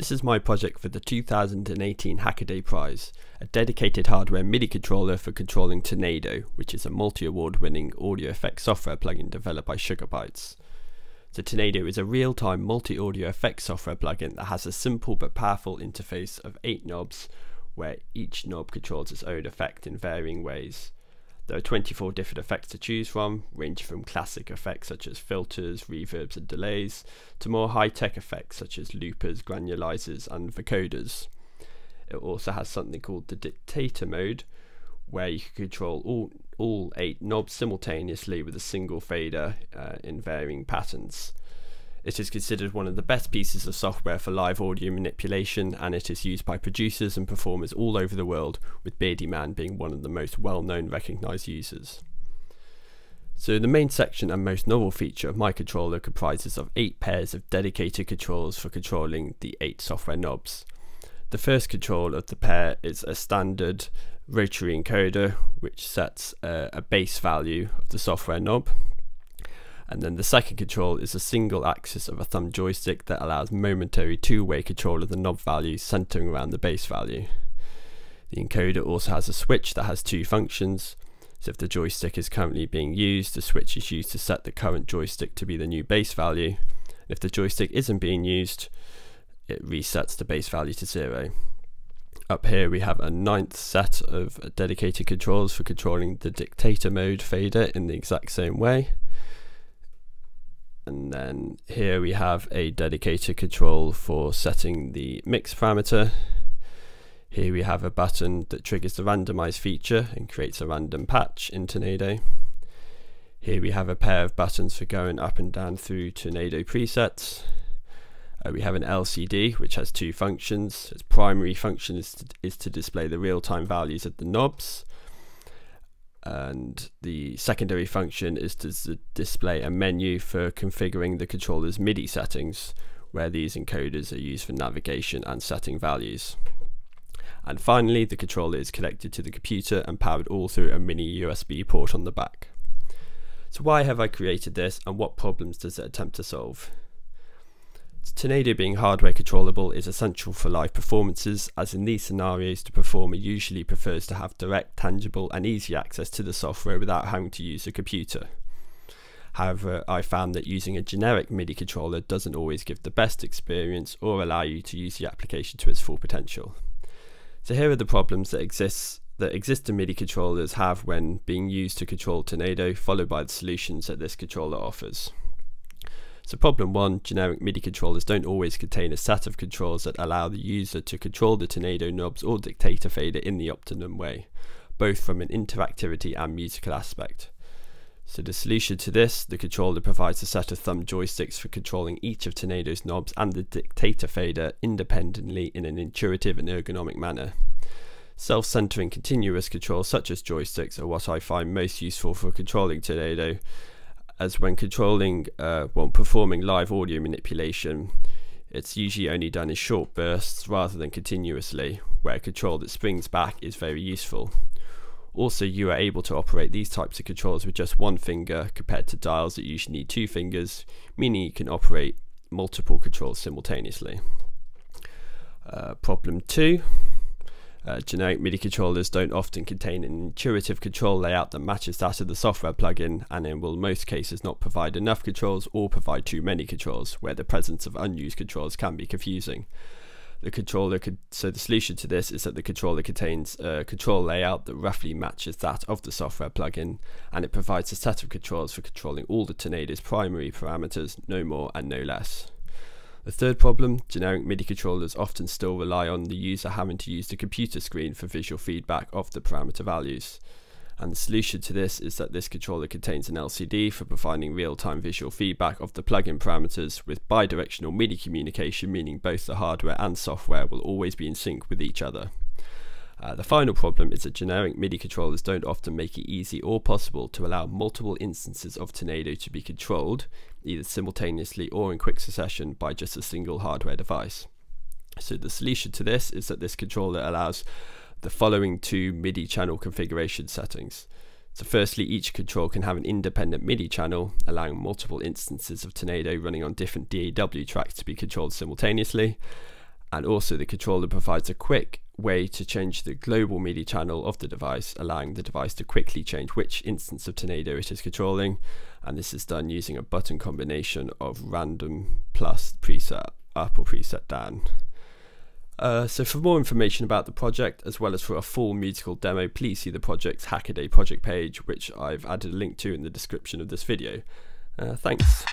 This is my project for the 2018 Hackaday Prize, a dedicated hardware MIDI controller for controlling Turnado, which is a multi-award winning audio effects software plugin developed by Sugarbytes. So Turnado is a real-time multi-audio effects software plugin that has a simple but powerful interface of 8 knobs, where each knob controls its own effect in varying ways. There are 24 different effects to choose from, ranging from classic effects such as filters, reverbs, and delays, to more high tech effects such as loopers, granulizers, and vocoders. It also has something called the dictator mode, where you can control all, all eight knobs simultaneously with a single fader uh, in varying patterns. It is considered one of the best pieces of software for live audio manipulation and it is used by producers and performers all over the world, with Beardyman being one of the most well known recognised users. So the main section and most novel feature of my controller comprises of 8 pairs of dedicated controls for controlling the 8 software knobs. The first control of the pair is a standard rotary encoder which sets a, a base value of the software knob and then the second control is a single axis of a thumb joystick that allows momentary two-way control of the knob value centering around the base value. The encoder also has a switch that has two functions. So if the joystick is currently being used, the switch is used to set the current joystick to be the new base value. If the joystick isn't being used, it resets the base value to zero. Up here we have a ninth set of dedicated controls for controlling the dictator mode fader in the exact same way and then here we have a dedicated control for setting the mix parameter. Here we have a button that triggers the randomize feature and creates a random patch in Turnado. Here we have a pair of buttons for going up and down through Turnado presets. Uh, we have an LCD which has two functions. Its primary function is to, is to display the real-time values of the knobs and the secondary function is to display a menu for configuring the controller's MIDI settings where these encoders are used for navigation and setting values. And finally the controller is connected to the computer and powered all through a mini USB port on the back. So why have I created this and what problems does it attempt to solve? Turnado being hardware controllable is essential for live performances, as in these scenarios the performer usually prefers to have direct, tangible and easy access to the software without having to use a computer. However, I found that using a generic MIDI controller doesn't always give the best experience or allow you to use the application to its full potential. So here are the problems that exist that existing MIDI controllers have when being used to control Turnado, followed by the solutions that this controller offers. So problem one, generic MIDI controllers don't always contain a set of controls that allow the user to control the Turnado knobs or dictator fader in the optimum way, both from an interactivity and musical aspect. So the solution to this, the controller provides a set of thumb joysticks for controlling each of Turnado's knobs and the dictator fader independently in an intuitive and ergonomic manner. Self-centering continuous controls such as joysticks are what I find most useful for controlling Turnado as when controlling, uh, performing live audio manipulation, it's usually only done in short bursts rather than continuously, where a control that springs back is very useful. Also, you are able to operate these types of controls with just one finger compared to dials that usually need two fingers, meaning you can operate multiple controls simultaneously. Uh, problem two uh, generic MIDI controllers don't often contain an intuitive control layout that matches that of the software plugin and in will most cases not provide enough controls or provide too many controls where the presence of unused controls can be confusing. The controller could, so the solution to this is that the controller contains a control layout that roughly matches that of the software plugin and it provides a set of controls for controlling all the Turnado's primary parameters, no more and no less. The third problem, generic MIDI controllers often still rely on the user having to use the computer screen for visual feedback of the parameter values. And the solution to this is that this controller contains an LCD for providing real-time visual feedback of the plugin parameters with bidirectional MIDI communication, meaning both the hardware and software will always be in sync with each other. Uh, the final problem is that generic MIDI controllers don't often make it easy or possible to allow multiple instances of Turnado to be controlled, either simultaneously or in quick succession by just a single hardware device. So the solution to this is that this controller allows the following two MIDI channel configuration settings. So firstly, each control can have an independent MIDI channel, allowing multiple instances of Turnado running on different DAW tracks to be controlled simultaneously. And also the controller provides a quick way to change the global MIDI channel of the device, allowing the device to quickly change which instance of Turnado it is controlling. And this is done using a button combination of random plus preset up or preset down. Uh, so for more information about the project, as well as for a full musical demo, please see the project's Hackaday project page, which I've added a link to in the description of this video. Uh, thanks.